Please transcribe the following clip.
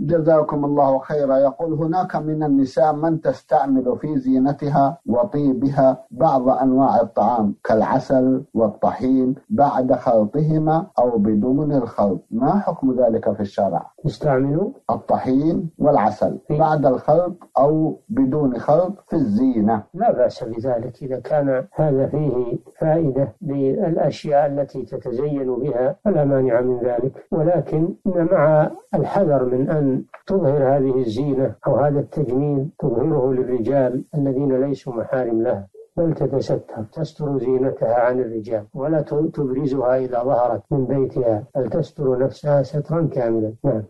جزاكم الله خيرا. يقول هناك من النساء من تستعمل في زينتها وطيبها بعض أنواع الطعام كالعسل والطحين بعد خلطهما أو بدون الخلط. ما حكم ذلك في الشرع؟ تستعمل الطحين والعسل. بعد الخلط أو بدون خلط في الزينة. لا بأس بذلك إذا كان هذا فيه فائدة بالأشياء التي تتزين بها فلا مانع من ذلك. ولكن مع الحذر من أن تظهر هذه الزينة أو هذا التجميل تظهره للرجال الذين ليسوا محارم لها بل تتستر تستر زينتها عن الرجال ولا تبرزها إذا ظهرت من بيتها. بل تستر نفسها سترا كاملا. نعم.